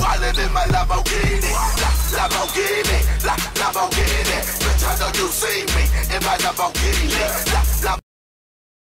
Wildin' in my Lamborghini, La, Lamborghini, La, Lamborghini. Bitch, I know you see me in my Lamborghini, La, La,